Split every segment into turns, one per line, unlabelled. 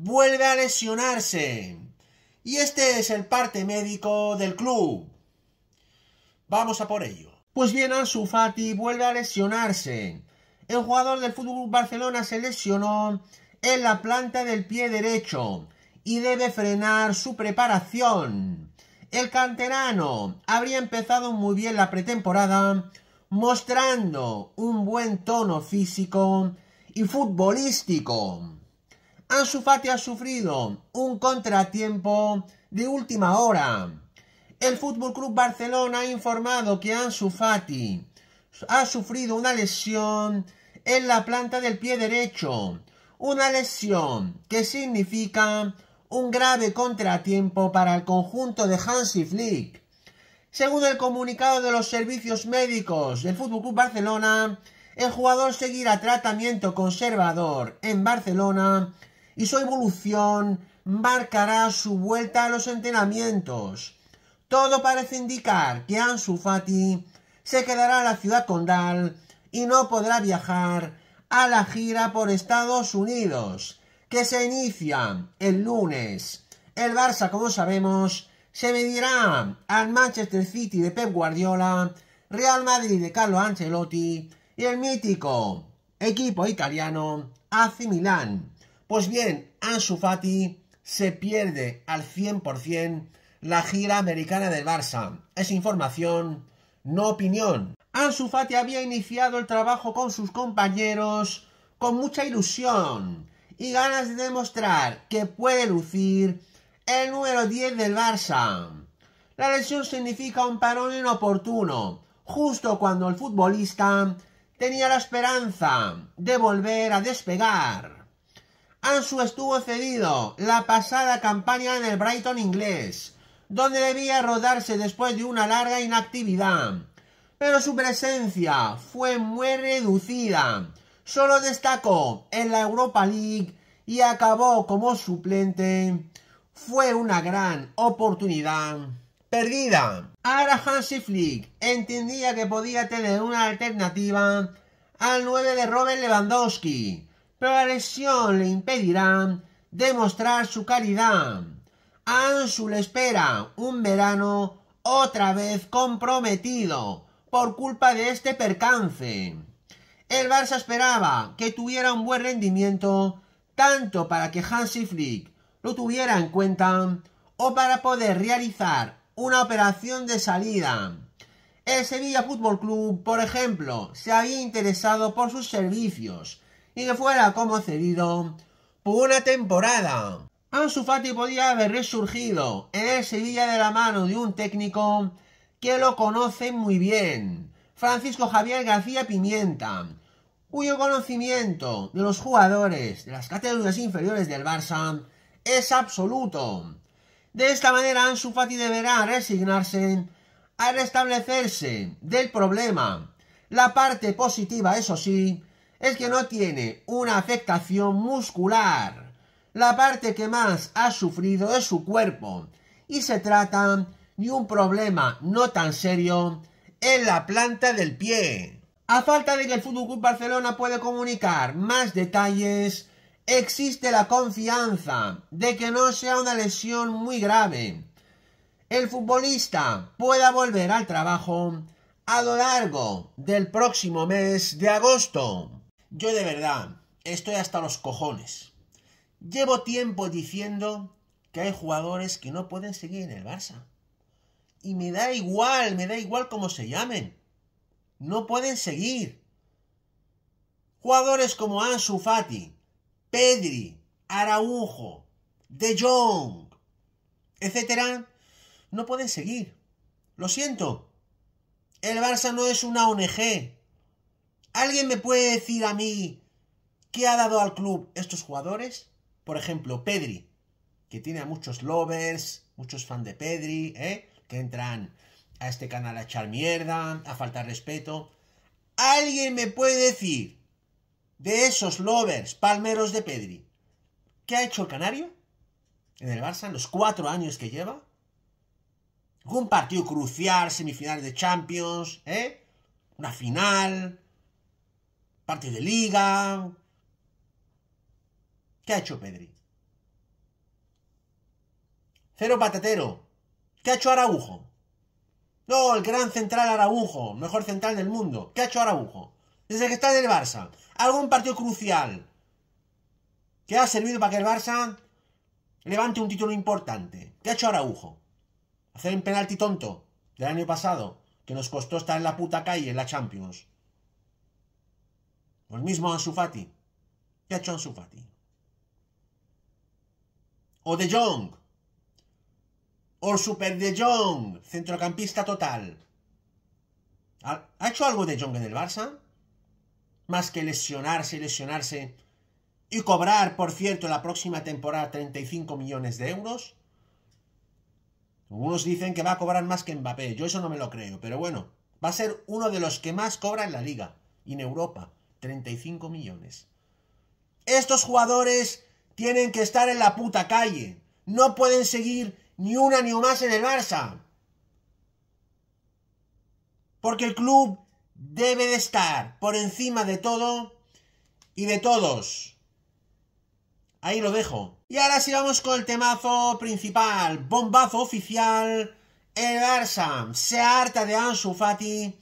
vuelve a lesionarse. Y este es el parte médico del club. Vamos a por ello. Pues bien, Ansu Fati vuelve a lesionarse. El jugador del Fútbol Barcelona se lesionó en la planta del pie derecho y debe frenar su preparación. El canterano habría empezado muy bien la pretemporada, mostrando un buen tono físico y futbolístico. Ansu Fati ha sufrido un contratiempo de última hora. El Fútbol Club Barcelona ha informado que Ansu Fati ha sufrido una lesión en la planta del pie derecho, una lesión que significa un grave contratiempo para el conjunto de Hansi Flick. Según el comunicado de los servicios médicos del Fútbol Club Barcelona, el jugador seguirá tratamiento conservador en Barcelona y su evolución marcará su vuelta a los entrenamientos. Todo parece indicar que Ansu Fati se quedará en la ciudad condal y no podrá viajar a la gira por Estados Unidos, que se inicia el lunes. El Barça, como sabemos, se medirá al Manchester City de Pep Guardiola, Real Madrid de Carlo Ancelotti y el mítico equipo italiano AC Milán. Pues bien, Ansu Fati se pierde al 100% la gira americana del Barça. Es información, no opinión. Ansu Fati había iniciado el trabajo con sus compañeros con mucha ilusión y ganas de demostrar que puede lucir el número 10 del Barça. La lesión significa un parón inoportuno, justo cuando el futbolista tenía la esperanza de volver a despegar. Ansu estuvo cedido la pasada campaña en el Brighton inglés, donde debía rodarse después de una larga inactividad. Pero su presencia fue muy reducida. Solo destacó en la Europa League y acabó como suplente. Fue una gran oportunidad perdida. Ahora Hansi Flick entendía que podía tener una alternativa al 9 de Robert Lewandowski, pero la lesión le impedirá demostrar su calidad. Ansu le espera un verano otra vez comprometido por culpa de este percance. El Barça esperaba que tuviera un buen rendimiento tanto para que Hansi Flick lo tuviera en cuenta o para poder realizar una operación de salida. El Sevilla Fútbol Club, por ejemplo, se había interesado por sus servicios y que fuera como cedido por una temporada. Ansu Fati podía haber resurgido en el Sevilla de la mano de un técnico que lo conoce muy bien, Francisco Javier García Pimienta, cuyo conocimiento de los jugadores de las categorías inferiores del Barça es absoluto. De esta manera Ansu Fati deberá resignarse a restablecerse del problema. La parte positiva, eso sí, es que no tiene una afectación muscular. La parte que más ha sufrido es su cuerpo y se trata de un problema no tan serio en la planta del pie. A falta de que el Fútbol Club Barcelona puede comunicar más detalles, existe la confianza de que no sea una lesión muy grave. El futbolista pueda volver al trabajo a lo largo del próximo mes de agosto. Yo de verdad estoy hasta los cojones. Llevo tiempo diciendo que hay jugadores que no pueden seguir en el Barça. Y me da igual, me da igual cómo se llamen. No pueden seguir. Jugadores como Ansu Fati, Pedri, Araujo, De Jong, etcétera, no pueden seguir. Lo siento. El Barça no es una ONG. ¿Alguien me puede decir a mí qué ha dado al club estos jugadores? Por ejemplo, Pedri. que tiene a muchos lovers, muchos fans de Pedri, ¿eh? que entran a este canal a echar mierda, a faltar respeto. ¿Alguien me puede decir de esos lovers palmeros de Pedri qué ha hecho el Canario en el Barça en los cuatro años que lleva? ¿Un partido crucial, semifinal de Champions, ¿eh? Una final, partido de liga. ¿Qué ha hecho Pedri? Cero patatero. ¿Qué ha hecho Araujo? No, el gran central Araujo, mejor central del mundo. ¿Qué ha hecho Araujo? Desde que está en el Barça. Algún partido crucial que ha servido para que el Barça levante un título importante. ¿Qué ha hecho Araujo? Hacer un penalti tonto del año pasado que nos costó estar en la puta calle en la Champions. O el mismo Ansu Fati. ¿Qué ha hecho Ansu Fati? O De Jong. O Super De Jong, centrocampista total. ¿Ha hecho algo De Jong en el Barça? Más que lesionarse y lesionarse y cobrar, por cierto, la próxima temporada 35 millones de euros. Algunos dicen que va a cobrar más que Mbappé. Yo eso no me lo creo, pero bueno, va a ser uno de los que más cobra en la liga y en Europa. 35 millones. Estos jugadores tienen que estar en la puta calle. No pueden seguir ni un año más en el Barça. Porque el club debe de estar por encima de todo y de todos. Ahí lo dejo. Y ahora sí vamos con el temazo principal, bombazo oficial. El Barça se harta de Ansu Fati,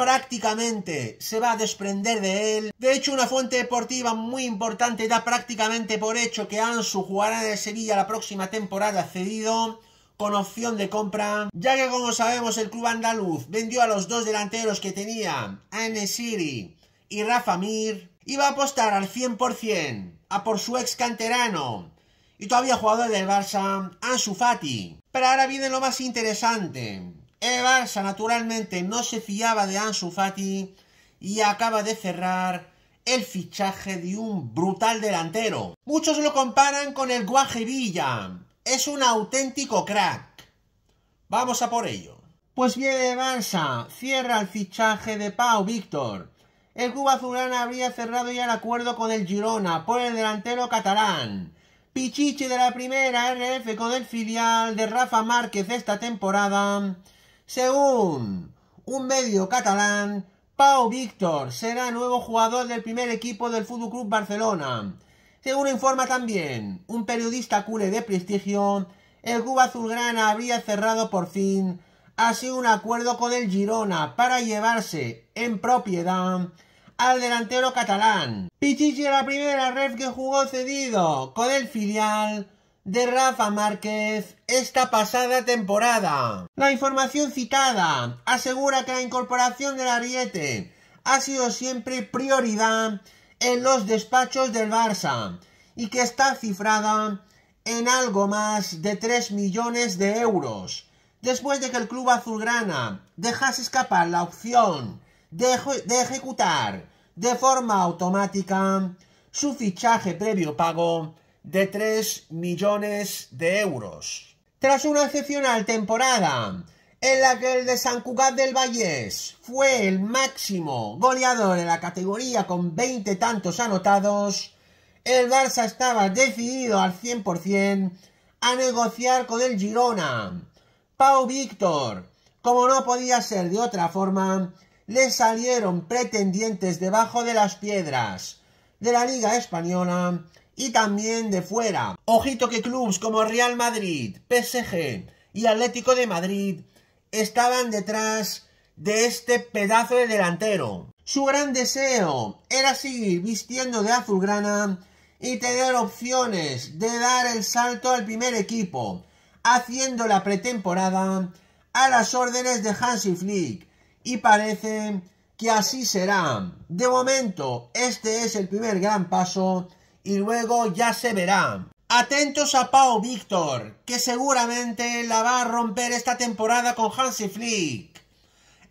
prácticamente se va a desprender de él. De hecho, una fuente deportiva muy importante da prácticamente por hecho que Ansu jugará en el Sevilla la próxima temporada cedido con opción de compra, ya que como sabemos el club andaluz vendió a los dos delanteros que tenía, Anne Siri y Rafa Mir, iba a apostar al 100% a por su ex canterano y todavía jugador del Barça, Ansu Fati. Pero ahora viene lo más interesante. El naturalmente no se fiaba de Ansu Fati y acaba de cerrar el fichaje de un brutal delantero. Muchos lo comparan con el Guaje Villa. Es un auténtico crack. Vamos a por ello. Pues bien, el cierra el fichaje de Pau Víctor el club azulgrana habría cerrado ya el acuerdo con el Girona por el delantero catalán. Pichichi de la primera RF con el filial de Rafa Márquez esta temporada. Según un medio catalán, Pau Víctor será nuevo jugador del primer equipo del Fútbol Club Barcelona. Según informa también un periodista culé de prestigio, el club azulgrana habría cerrado por fin así un acuerdo con el Girona para llevarse en propiedad al delantero catalán. Pichichi la primera red que jugó cedido con el filial de Rafa Márquez esta pasada temporada. La información citada asegura que la incorporación del Ariete ha sido siempre prioridad en los despachos del Barça y que está cifrada en algo más de 3 millones de euros después de que el club azulgrana dejase escapar la opción de, ejecutar de forma automática su fichaje previo pago de 3 millones de euros. Tras una excepcional temporada en la que el de San Cugat del Vallés fue el máximo goleador en la categoría con 20 tantos anotados, el Barça estaba decidido al 100% a negociar con el Girona, Pau Víctor. Como no podía ser de otra forma, le salieron pretendientes debajo de las piedras de la Liga Española y también de fuera. Ojito que clubes como Real Madrid, PSG y Atlético de Madrid estaban detrás de este pedazo de delantero. Su gran deseo era seguir vistiendo de azulgrana y tener opciones de dar el salto al primer equipo, haciendo la pretemporada a las órdenes de Hansi Flick y parece que así será. De momento, este es el primer gran paso y luego ya se verá. Atentos a Pau Víctor, que seguramente la va a romper esta temporada con Hansi Flick.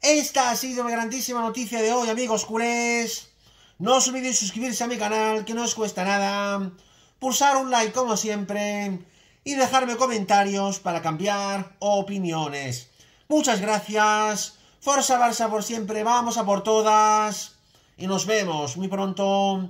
Esta ha sido mi grandísima noticia de hoy, amigos culés. No os olvidéis suscribirse a mi canal, que no os cuesta nada. Pulsar un like como siempre y dejarme comentarios para cambiar opiniones. Muchas gracias. Forza Barça por siempre, vamos a por todas. Y nos vemos muy pronto